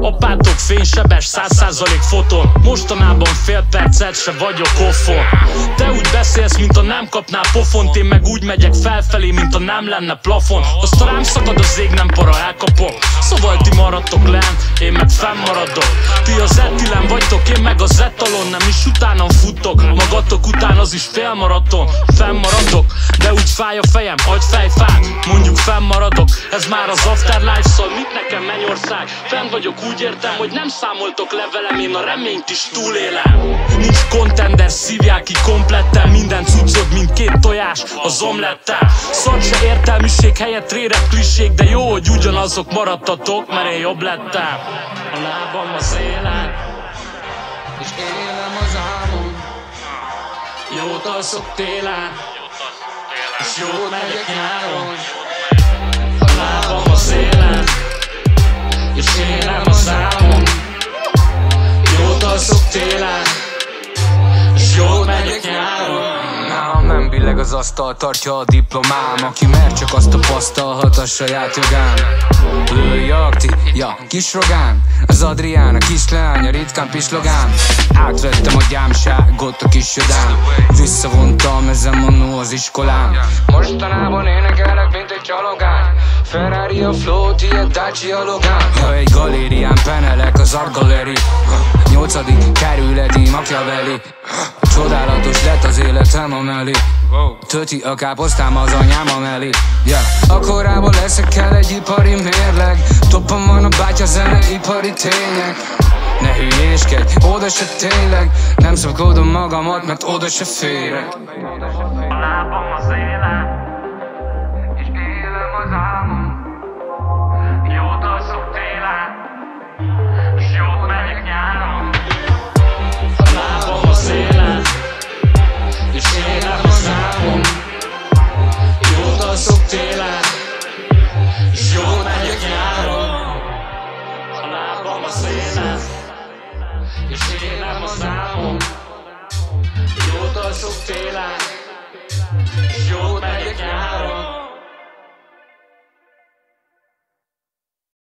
Apátok fénysebes, száz százalék foton Mostanában fél percet se vagyok offon. Te úgy beszélsz, mint a nem kapnál pofont. Én meg úgy megyek felfelé, mint a nem lenne plafon. Azt rám szakad az ég, nem para, elkapom. Szóval ti maradtok lent, én meg fennmaradok. Ti az etilen vagytok, én meg az etalon Nem is utánam futok, magatok után az is félmaraton Fennmaradok, de úgy fáj a fejem, hagy fejfát Mondjuk fennmaradok, ez már az afterlife nekem mennyország, fenn vagyok úgy értem Hogy nem számoltok le velem, én a reményt is túlélem. Nincs contender, szívják ki kompletten Minden cuccod, mint két tojás az omlettel Szart se értelmiség helyett rérek klisék De jó, hogy ugyanazok maradtatok, mert én jobb lettem. A lábam az élet És élem az álmom. Jót alszok télen És jót megyek nyáron. A lábam az élen télen. És jót megyek nyáron. Nem billeg az asztal, tartja a diplomám. Aki mer csak azt tapasztalhat a saját jogán. Lőj akti, ja, kis rogán. Az Adrián, a kislány, a ritkán pislogán. Átvettem a gyámságot a kis jodán Visszavontam ezen manó az iskolán. Mostanában énekelek, mint egy csalogány Ferrari a flow, tiéd Dacia Logan. Ja, egy galérián penelek az art gallery Nyolcadik kerületi Machiavelli Csodálatos lett az életem a mellé Töti a káposztám az anyám a mellé yeah. Akkorában leszek kell egy ipari mérleg. Toppam van a bátya zene ipari tények. Ne hülyéskedj, oda se tényleg. Nem szabkodom magamat, mert oda se férek. A lábam az élen És élem az álmom Jót alszok